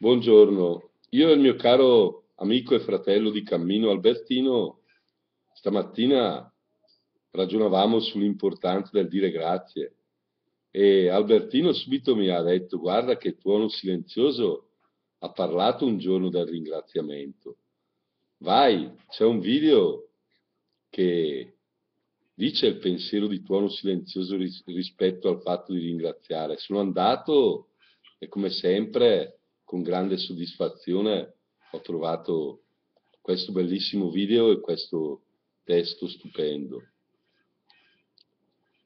Buongiorno, io e il mio caro amico e fratello di cammino Albertino stamattina ragionavamo sull'importanza del dire grazie e Albertino subito mi ha detto guarda che tuono silenzioso ha parlato un giorno del ringraziamento. Vai, c'è un video che dice il pensiero di tuono silenzioso ris rispetto al fatto di ringraziare. Sono andato e come sempre con grande soddisfazione ho trovato questo bellissimo video e questo testo stupendo.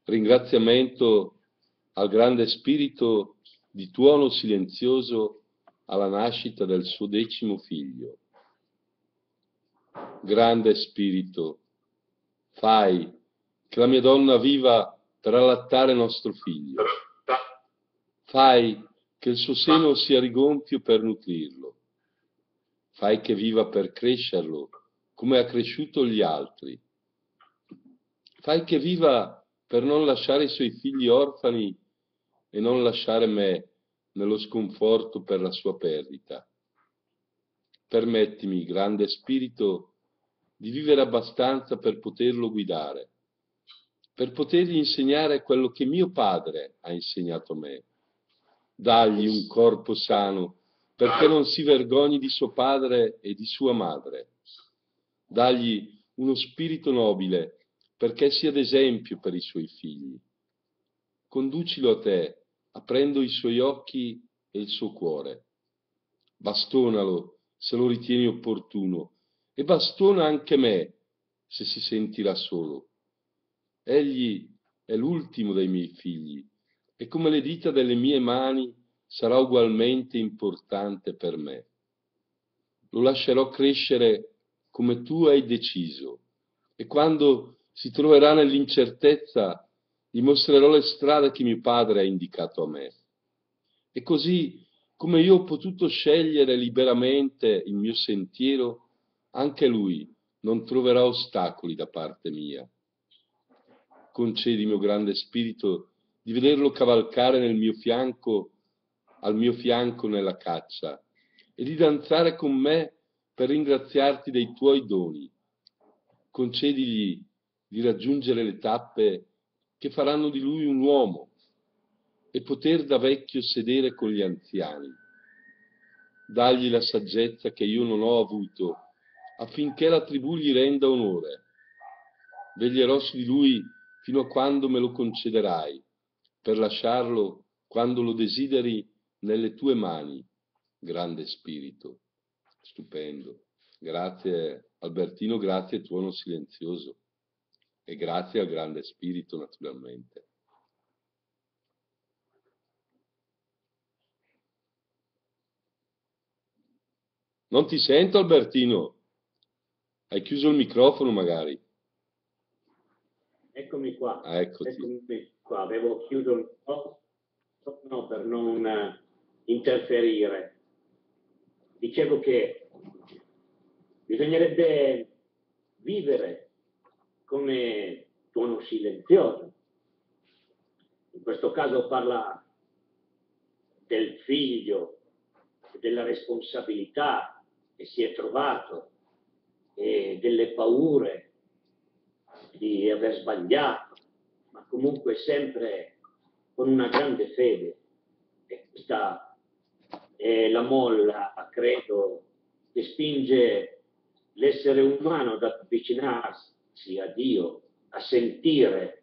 Ringraziamento al grande spirito di tuono silenzioso alla nascita del suo decimo figlio. Grande spirito, fai che la mia donna viva per allattare nostro figlio. Fai che il suo seno sia rigonfio per nutrirlo. Fai che viva per crescerlo come ha cresciuto gli altri. Fai che viva per non lasciare i suoi figli orfani e non lasciare me nello sconforto per la sua perdita. Permettimi, grande spirito, di vivere abbastanza per poterlo guidare, per potergli insegnare quello che mio padre ha insegnato a me. Dagli un corpo sano, perché non si vergogni di suo padre e di sua madre. Dagli uno spirito nobile, perché sia d'esempio per i suoi figli. Conducilo a te, aprendo i suoi occhi e il suo cuore. Bastonalo se lo ritieni opportuno e bastona anche me se si sentirà solo. Egli è l'ultimo dei miei figli e come le dita delle mie mani sarà ugualmente importante per me. Lo lascerò crescere come tu hai deciso e quando si troverà nell'incertezza, gli mostrerò le strade che mio padre ha indicato a me. E così come io ho potuto scegliere liberamente il mio sentiero, anche lui non troverà ostacoli da parte mia. Concedi, mio grande spirito, di vederlo cavalcare nel mio fianco, al mio fianco nella caccia, e di danzare con me per ringraziarti dei tuoi doni. Concedigli di raggiungere le tappe che faranno di lui un uomo e poter da vecchio sedere con gli anziani. Dagli la saggezza che io non ho avuto, affinché la tribù gli renda onore. Veglierò su di lui fino a quando me lo concederai, per lasciarlo, quando lo desideri, nelle tue mani, grande spirito. Stupendo. Grazie Albertino, grazie tuono silenzioso e grazie al grande spirito naturalmente. Non ti sento Albertino? Hai chiuso il microfono magari? Eccomi qua. Ah, Eccomi qua. Avevo chiuso il microfono per non eh, interferire. Dicevo che bisognerebbe vivere come tuono silenzioso. In questo caso parla del figlio, della responsabilità che si è trovato e delle paure di aver sbagliato, comunque sempre con una grande fede. E questa è la molla, credo, che spinge l'essere umano ad avvicinarsi a Dio, a sentire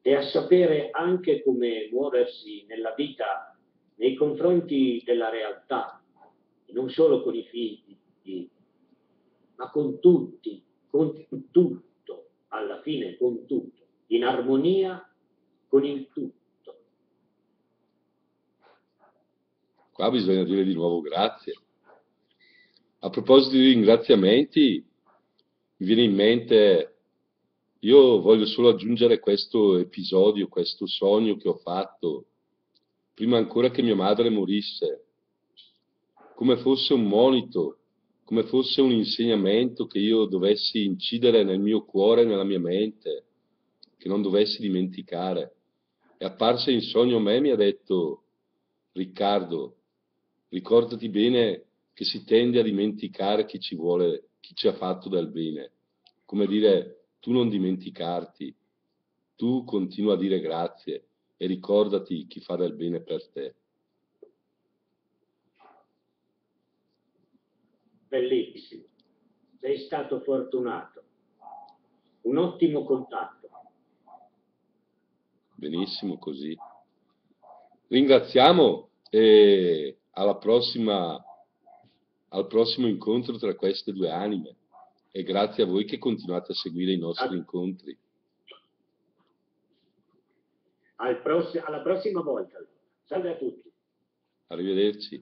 e a sapere anche come muoversi nella vita nei confronti della realtà, non solo con i figli, ma con tutti, con tutto, alla fine con tutto, in armonia con il tutto. Qua bisogna dire di nuovo grazie. A proposito di ringraziamenti, mi viene in mente io voglio solo aggiungere questo episodio, questo sogno che ho fatto, prima ancora che mia madre morisse, come fosse un monito, come fosse un insegnamento che io dovessi incidere nel mio cuore, nella mia mente, che non dovessi dimenticare. È apparsa in sogno a me e mi ha detto, Riccardo, Ricordati bene che si tende a dimenticare chi ci vuole, chi ci ha fatto del bene. Come dire, tu non dimenticarti, tu continua a dire grazie e ricordati chi fa del bene per te. Bellissimo, sei stato fortunato, un ottimo contatto. Benissimo così. Ringraziamo e alla prossima, al prossimo incontro tra queste due anime e grazie a voi che continuate a seguire i nostri incontri. Al pross alla prossima volta. Salve a tutti. Arrivederci.